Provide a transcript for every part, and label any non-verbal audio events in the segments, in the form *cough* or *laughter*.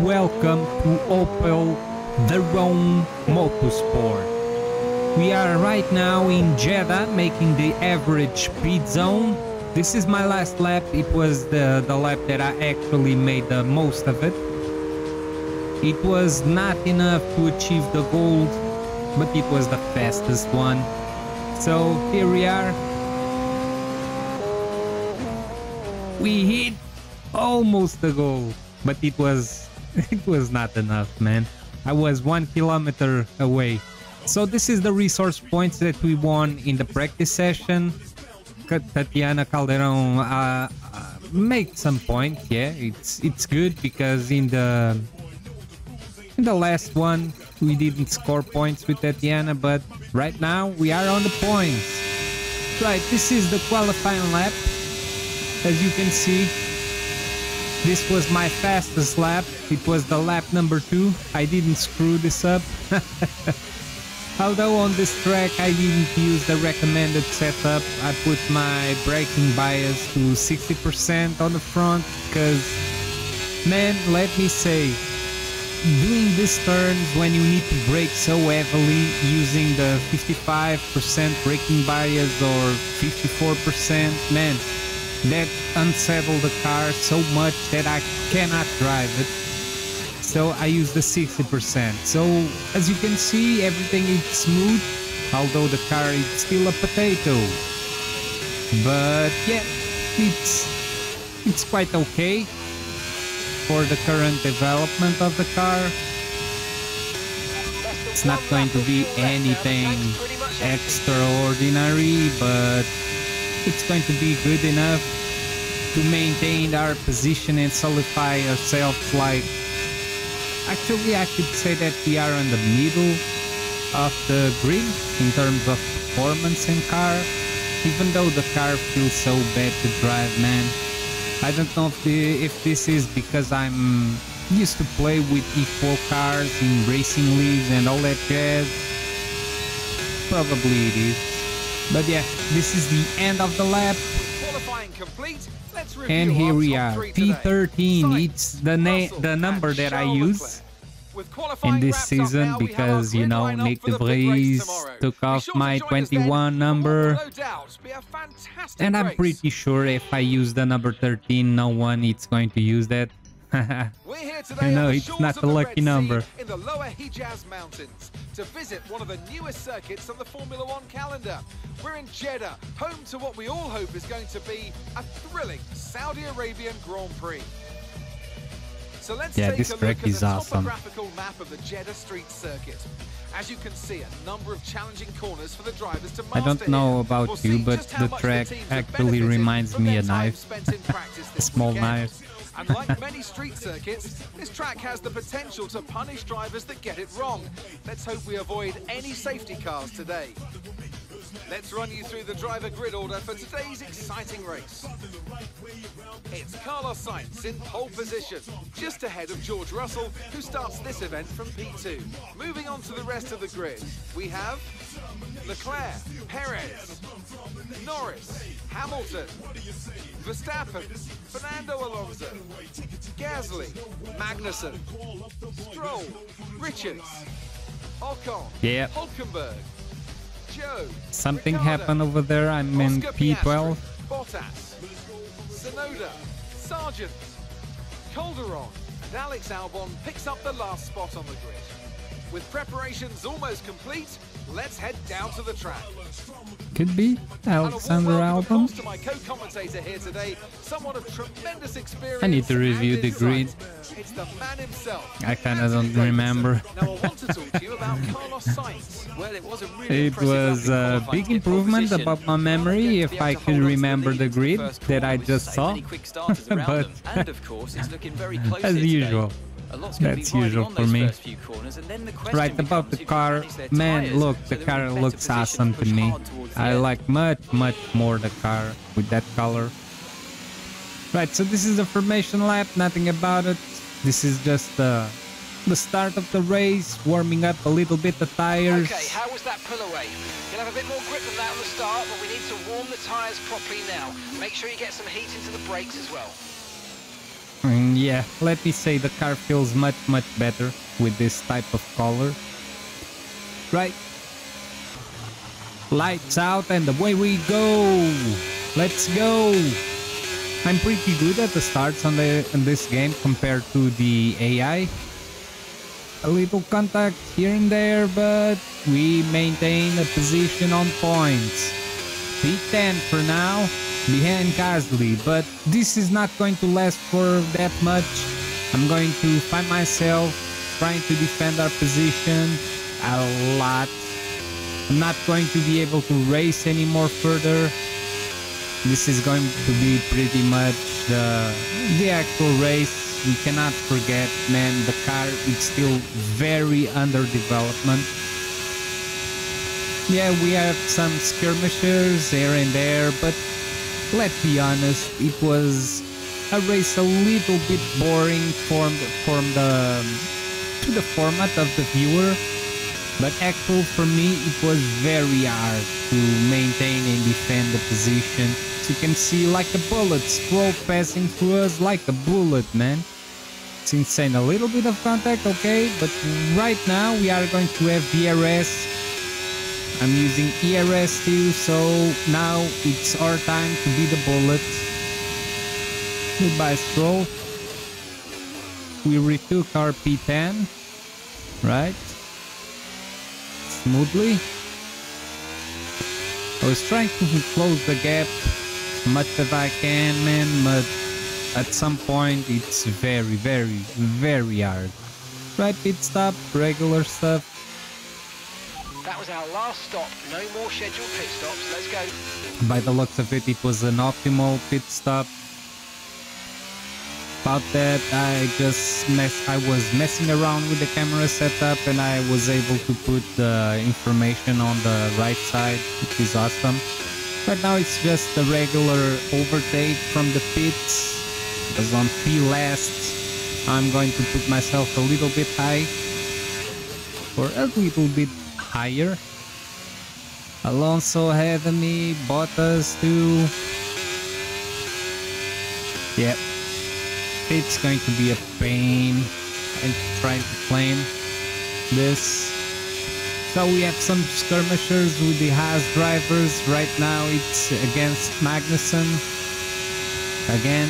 welcome to Opel The Rome Motorsport. We are right now in Jeddah making the average speed zone. This is my last lap, it was the, the lap that I actually made the most of it. It was not enough to achieve the gold, but it was the fastest one. So here we are. We hit almost the goal, but it was *laughs* it was not enough, man. I was one kilometer away. So this is the resource points that we won in the practice session. Tatiana Calderón uh, uh, make some point. Yeah, it's it's good because in the in the last one, we didn't score points with Tatiana, but right now we are on the points. Right, this is the qualifying lap. As you can see, this was my fastest lap. It was the lap number two. I didn't screw this up. *laughs* Although on this track I didn't use the recommended setup, I put my braking bias to 60% on the front because, man, let me say, doing these turns when you need to brake so heavily using the 55% braking bias or 54%, man, that unsettled the car so much that I cannot drive it. So I use the 60%. So as you can see, everything is smooth, although the car is still a potato. But yeah, it's it's quite okay for the current development of the car. It's not going to be anything extraordinary, but it's going to be good enough to maintain our position and solidify ourselves like actually I could say that we are in the middle of the grid in terms of performance in car even though the car feels so bad to drive man I don't know if, the, if this is because I'm used to play with E4 cars in racing leagues and all that jazz. Probably it is. But yeah, this is the end of the lap. And here we are, P13. It's the name, the number that I use in this season because you know Nyck de Vries took off my 21 number. And I'm pretty sure if I use the number 13 no one is going to use that *laughs* I know it's not the lucky number in the lower Hijaz mountains to visit one of the newest circuits on the Formula 1 calendar we're in Jeddah home to what we all hope is going to be a thrilling Saudi Arabian Grand Prix so let's yeah, take this a look track at is the awesome. topographical map of the Jeddah Street Circuit. As you can see, a number of challenging corners for the drivers to master I don't know about We'll you, but the track actually reminds me a knife. spent in practice *laughs* A small knife. And like many street circuits, this track has the potential to punish drivers that get it wrong. Let's hope we avoid any safety cars today. Let's run you through the driver grid order for today's exciting race. It's Carlos Sainz in pole position, just ahead of George Russell, who starts this event from P2. Moving on to the rest of the grid, we have Leclerc, Perez, Norris, Hamilton, Verstappen, Fernando Alonso, Gasly, Magnussen, Stroll, Ricciardo, Ocon, Yeah. Hulkenberg, Something happened over there. I'm in P12. Piastri, Bottas, Tsunoda, Sargeant, Calderón, and Alex Albon picks up the last spot on the grid. With preparations almost complete, let's head down to the track. Could be And a warm Alexander Albon. to my co-commentator here today, someone of tremendous experience. I need to review the grid. The. I kinda don't remember. Now I want to talk to you about *laughs* Carlos Sainz. Well, it was a really It was a big to get pole improvement about my memory if I to could hold on to remember the grid that I just saw. many quick starters *laughs* around But- them. And of course, it's looking very *laughs* close As usual. Today. A lot's going That's to be riding usual for me. first few corners, and then the question Right above the car, man, look, the car in a better looks awesome to me. hard towards the I like much, much more the car with that color. Right, so this is the formation lap, nothing about it. This is just uh, the start of the race, warming up a little bit the tires. Okay, how was that pull away? You'll have a bit more grip than that on the start, but we need to warm the tyres properly now. Make sure you get some heat into the brakes as well. And yeah, let me say the car feels much, much better with this type of color. Right. Lights out and away we go. Let's go. I'm pretty good at the starts on the in this game compared to the AI. A little contact here and there, but we maintain a position on points. P10 for now, behind Gasly, but this is not going to last for that much. I'm going to find myself trying to defend our position a lot. I'm not going to be able to race anymore further. This is going to be pretty much the, the actual race. We cannot forget, man, the car is still very under development. Yeah, we have some skirmishers here and there, but let's be honest, it was a race a little bit boring from the, from the to the format of the viewer. But actual for me, it was very hard to maintain and defend the position. As you can see, like a bullet, Stroll passing through us like a bullet, man. It's insane. A little bit of contact, okay, but right now we are going to have DRS. I'm using ERS too, so now it's our time to be the bullet. Goodbye, Stroll. We retook our P10, right? Smoothly. I was trying to close the gap as much as I can, man, but at some point it's very, very, very hard. Right pit stop, regular stuff. That was our last stop. No more scheduled pit stops. Let's go. By the looks of it, it was an optimal pit stop. About that, I just mess. I was messing around with the camera setup, and I was able to put the information on the right side, which is awesome. Right now, it's just a regular overtake from the pits. As on P last, I'm going to put myself a little bit high, or a little bit higher. Alonso ahead of me, Bottas too. Yep. It's going to be a pain and trying to claim this. So we have some skirmishers with the Haas drivers. Right now it's against Magnussen. Again,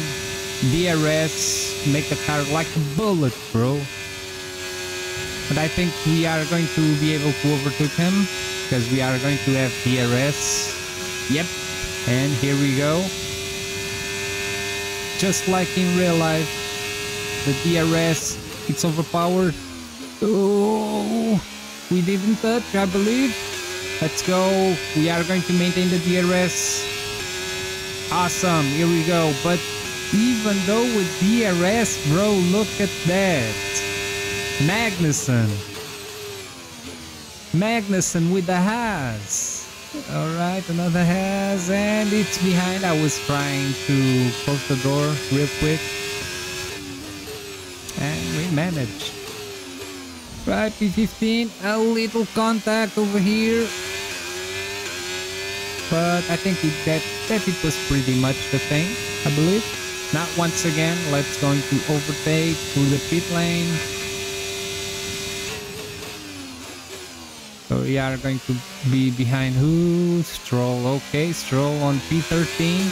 DRS, make the car like a bullet, bro. But I think we are going to be able to overtake him because we are going to have DRS. Yep. And here we go. Just like in real life, the DRS, it's overpowered. Oh, we didn't touch, I believe. Let's go. We are going to maintain the DRS. Awesome. Here we go. But even though with DRS, bro, look at that. Magnussen. Magnussen with the Haas. Alright, another Haas, and it's behind. I was trying to close the door real quick. And we managed. Right, P15, a little contact over here. But I think it, that, that it was pretty much the thing, I believe. Now, once again, let's going to overtake through the pit lane. We are going to be behind who? Stroll, okay, Stroll on P13.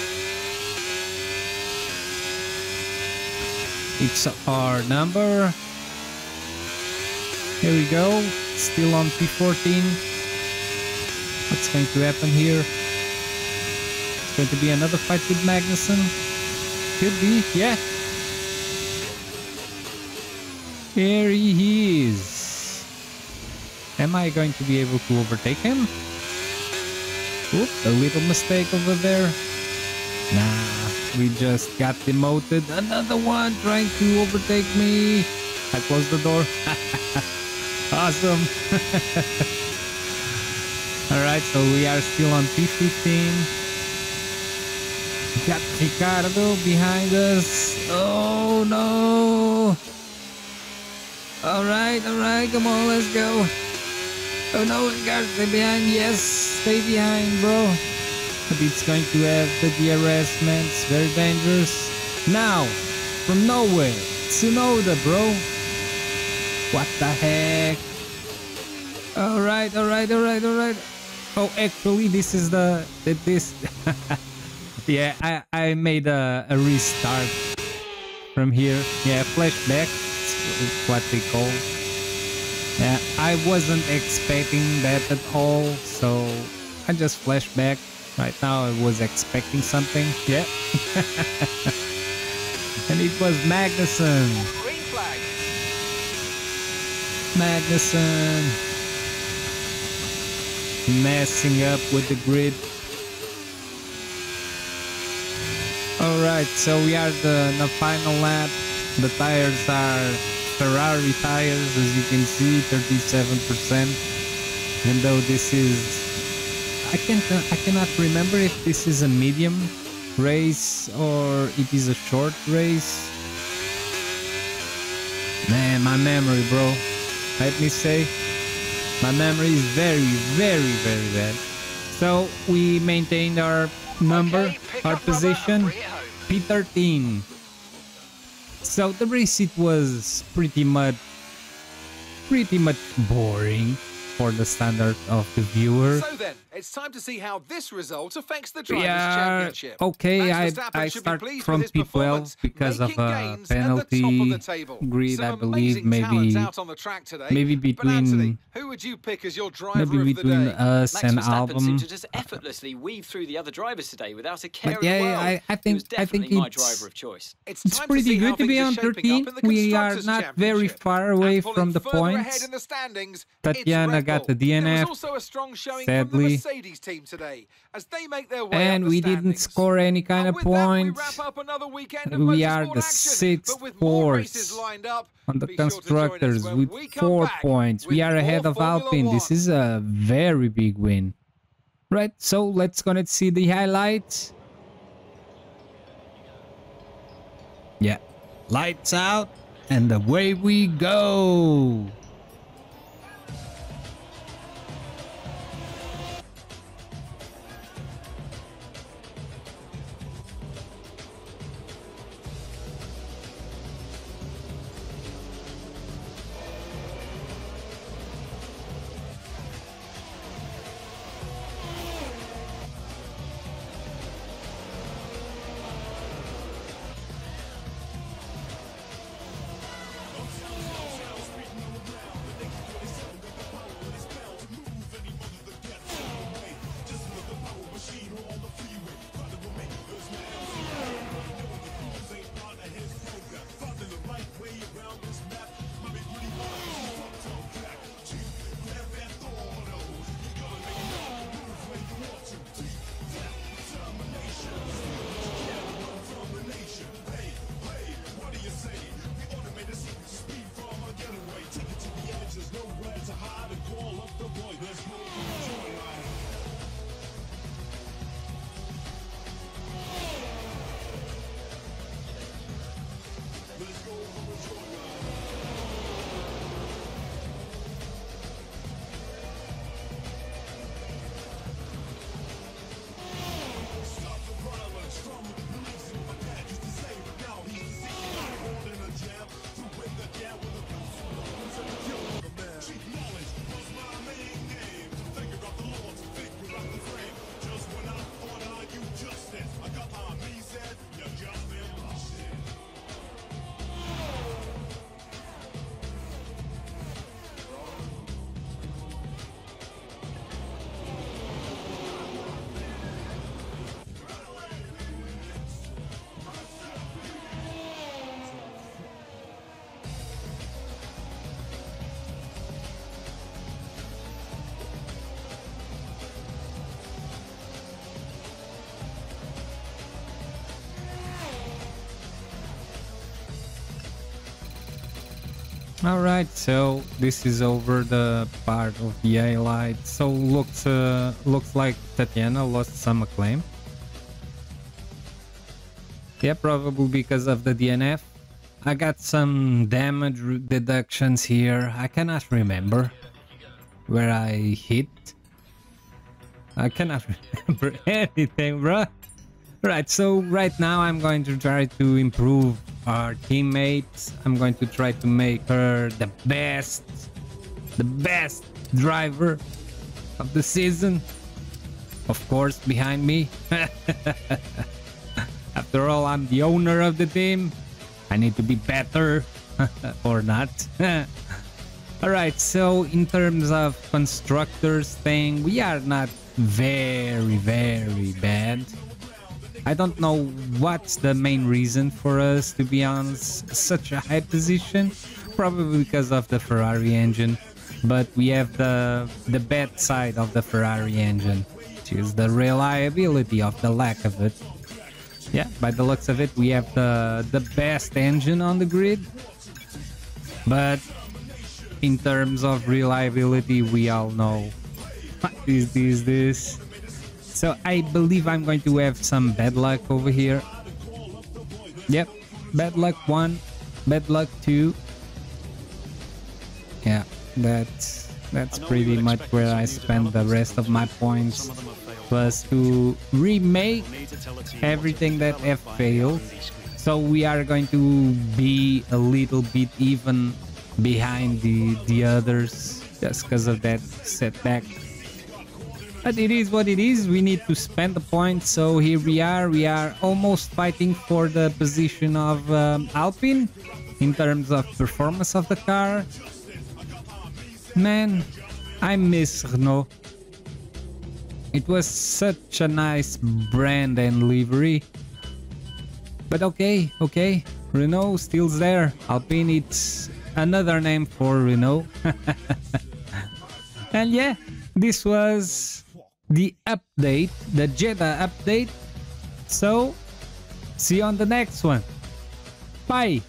It's our number. Here we go, still on P14. What's going to happen here? It's going to be another fight with Magnussen. Could be, yeah. Here he is. Am I going to be able to overtake him? Oop, a little mistake over there. Nah, we just got demoted. Another one trying to overtake me. I closed the door. *laughs* awesome. *laughs* Alright, so we are still on P15. Got Ricciardo behind us. Oh no! Alright, alright, come on, let's go. Oh no, guys, stay behind. Yes, stay behind, bro. It's going to have the DRS, man. It's very dangerous. Now, from nowhere. Tsunoda, bro. What the heck? Alright, alright, alright, alright. Oh, actually, this is the... the this... *laughs* yeah, I, I made a, a restart from here. Yeah, flashback. It's what they call. Yeah, I wasn't expecting that at all, so I just flashed back. Right now I was expecting something. Yeah. *laughs* and it was Magnussen. Green flag. Magnussen. Messing up with the grid. Alright, so we are the, the final lap. The tires are Ferrari tires, as you can see, 37%. and though this is... I can't, I cannot remember if this is a medium race or it is a short race. Man, my memory, bro. Let me say, my memory is very, very, very bad. So we maintained our number, Okay, our up rubber and position, bring it home. P13. So the race it was pretty much, pretty much boring for the standard of the viewer. So then, it's time to see how this result affects the Drivers' Yeah, Championship. okay, I, Max I should be start from with his P12 because of a uh, gains at the top of penalty the grid, Some I believe, amazing talent maybe out on the track today. maybe But Anthony, between who would you pick as your driver maybe of the between day? us Max and Verstappen Albon. seemed to just effortlessly weave through the other drivers today without a care But yeah, in the world. I, I think was I think definitely my it's driver of choice. It's, it's pretty to good to be on 13. up in the We are not very far away from the further points. in the standings, Tatiana it's got the DNF, also a strong showing from sadly. Mercedes team today as they make their way and we didn't score any kind of with that, we points wrap up another weekend of We are the sixth But with more races force up, on the be sure to join us constructors with four back points. We are ahead of Formula Alpine. This is a very big win. Right, so let's gonna see the highlights. Yeah, lights out and away we go. All right, so this is over the part of the highlight. So looks uh, looks like Tatiana lost some acclaim. Yeah, probably because of the DNF. I got some damage deductions here. I cannot remember where I hit. I cannot *laughs* remember *laughs* anything, bro. Right, so right now I'm going to try to improve our teammates. I'm going to try to make her the best, the best driver of the season. Of course, behind me. *laughs* After all, I'm the owner of the team. I need to be better *laughs* or not. *laughs* Alright, so in terms of constructors thing, we are not very, very bad. I don't know what's the main reason for us to be on such a high position. Probably because of the Ferrari engine, but we have the the bad side of the Ferrari engine, which is the reliability of the lack of it. Yeah, by the looks of it, we have the the best engine on the grid, but in terms of reliability, we all know *laughs* what is this this. So I believe I'm going to have some bad luck over here. Yep, bad luck one, bad luck two. Yeah, that's that's pretty much where I spend the rest of my points. Was to remake everything that have failed. So we are going to be a little bit even behind the the others just because of that setback. But it is what it is. We need to spend the points. So here we are. We are almost fighting for the position of um, Alpine in terms of performance of the car. Man, I miss Renault. It was such a nice brand and livery. But okay, okay. Renault still's there. Alpine, it's another name for Renault. *laughs* and yeah, this was the update, the Jeddah update. So, see you on the next one. Bye.